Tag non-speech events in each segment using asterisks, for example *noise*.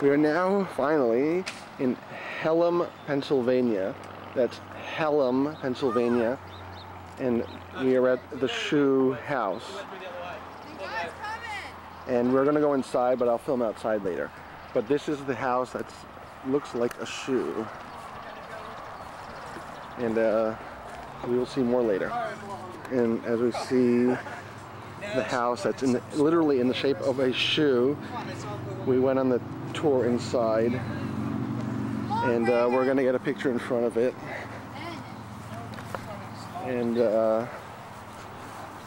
We are now finally in Hellam, Pennsylvania. That's Hellam, Pennsylvania. And we are at the shoe house. And we're gonna go inside, but I'll film outside later. But this is the house that looks like a shoe. And uh, we will see more later. And as we see the house that's in the, literally in the shape of a shoe, we went on the tour inside and uh, we're gonna get a picture in front of it. And uh,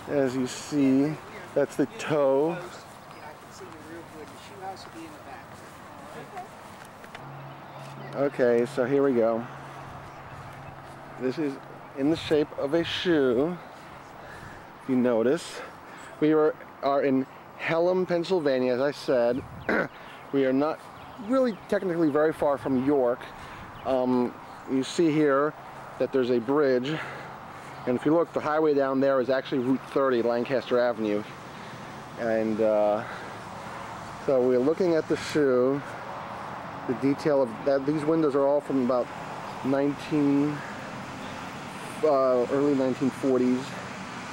as you see, that's the toe. Okay, so here we go. This is in the shape of a shoe. If you notice, we are, are in Hellam, Pennsylvania, as I said. *clears throat* we are not really technically very far from York. Um, you see here that there's a bridge and if you look the highway down there is actually Route 30 Lancaster Avenue. And uh, so we're looking at the shoe the detail of that these windows are all from about 19 uh, early 1940s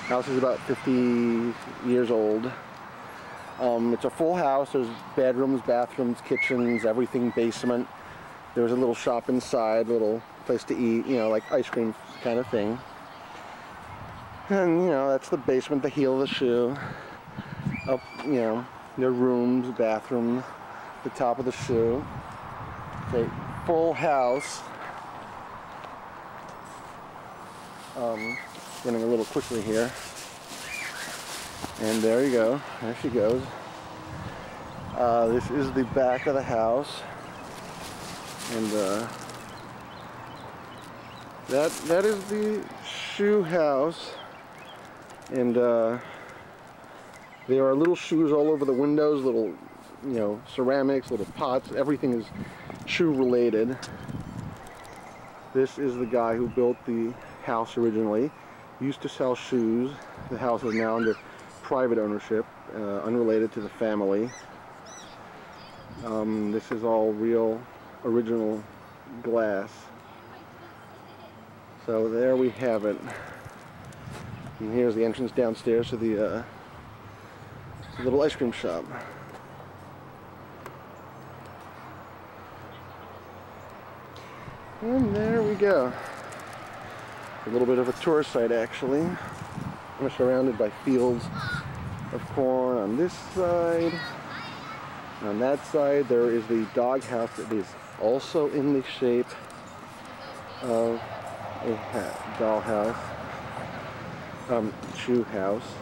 house is about 50 years old um, it's a full house there's bedrooms bathrooms kitchens everything basement there's a little shop inside a little place to eat you know like ice cream kind of thing and you know that's the basement the heel of the shoe up you know their rooms bathroom the top of the shoe a full house. Um, running a little quickly here. And there you go. There she goes. Uh, this is the back of the house. And uh, that that is the shoe house. And uh, there are little shoes all over the windows, little you know, ceramics, little pots, everything is shoe related. This is the guy who built the house originally. Used to sell shoes. The house is now under private ownership, uh, unrelated to the family. Um, this is all real, original glass. So there we have it. And here's the entrance downstairs to the uh, little ice cream shop. And there we go. A little bit of a tour site actually. Surrounded by fields of corn on this side. On that side there is the dog house that is also in the shape of a dollhouse, um, shoe house.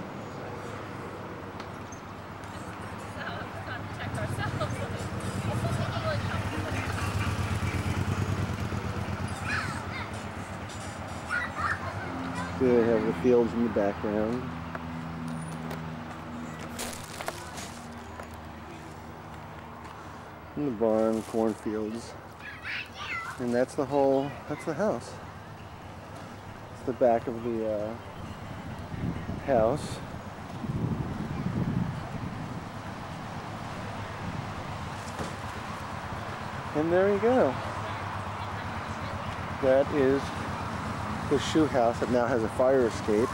They have the fields in the background. And the barn, cornfields. And that's the whole, that's the house. It's the back of the uh, house. And there you go. That is the shoe house that now has a fire escape,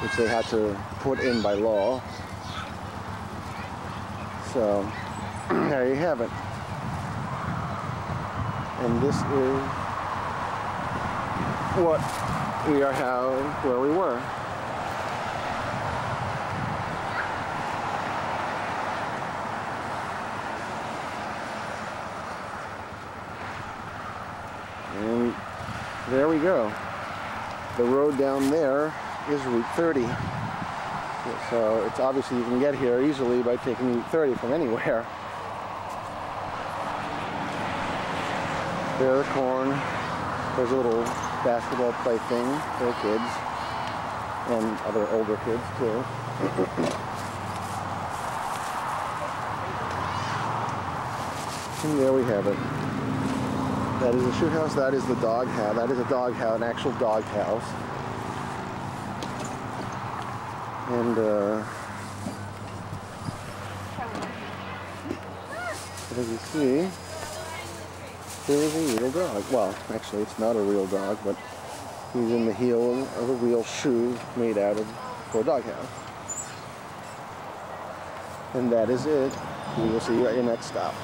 which they had to put in by law. So *clears throat* there you have it. And this is what we are how where we were. And there we go the road down there is Route 30. So it's obviously you can get here easily by taking Route 30 from anywhere. There's the corn. There's a little basketball play thing for kids and other older kids too. and there we have it. That is a shoe house. That is the dog house. That is a dog house, an actual dog house. And uh, As you see, there is a real dog. Well, actually, it's not a real dog, but he's in the heel of a real shoe made out of for a dog house. And that is it. We will see you at your next stop.